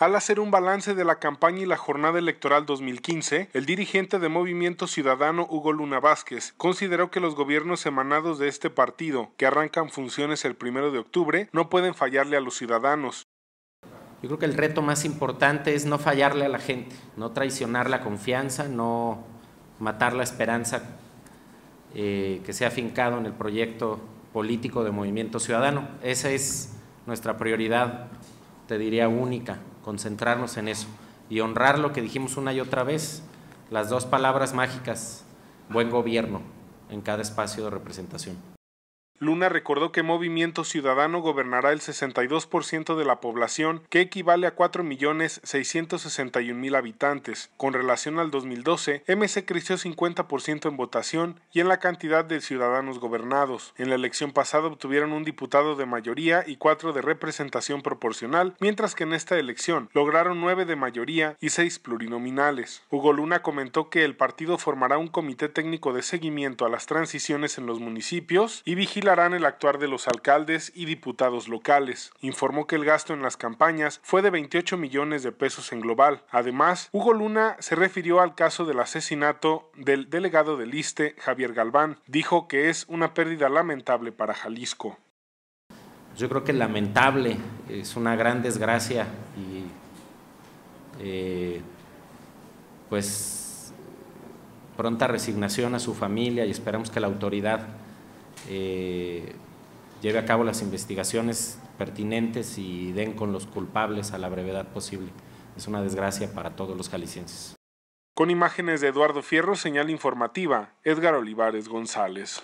Al hacer un balance de la campaña y la jornada electoral 2015, el dirigente de Movimiento Ciudadano Hugo Luna Vázquez consideró que los gobiernos emanados de este partido, que arrancan funciones el primero de octubre, no pueden fallarle a los ciudadanos. Yo creo que el reto más importante es no fallarle a la gente, no traicionar la confianza, no matar la esperanza eh, que se ha fincado en el proyecto político de Movimiento Ciudadano. Esa es nuestra prioridad, te diría única concentrarnos en eso y honrar lo que dijimos una y otra vez, las dos palabras mágicas, buen gobierno en cada espacio de representación. Luna recordó que Movimiento Ciudadano gobernará el 62% de la población, que equivale a 4.661.000 habitantes. Con relación al 2012, MC creció 50% en votación y en la cantidad de ciudadanos gobernados. En la elección pasada obtuvieron un diputado de mayoría y cuatro de representación proporcional, mientras que en esta elección lograron nueve de mayoría y seis plurinominales. Hugo Luna comentó que el partido formará un comité técnico de seguimiento a las transiciones en los municipios y vigilará el actuar de los alcaldes y diputados locales. Informó que el gasto en las campañas fue de 28 millones de pesos en global. Además, Hugo Luna se refirió al caso del asesinato del delegado del ISTE, Javier Galván. Dijo que es una pérdida lamentable para Jalisco. Yo creo que lamentable, es una gran desgracia y eh, pues pronta resignación a su familia y esperamos que la autoridad eh, lleve a cabo las investigaciones pertinentes y den con los culpables a la brevedad posible. Es una desgracia para todos los jaliscienses. Con imágenes de Eduardo Fierro, señal informativa, Edgar Olivares González.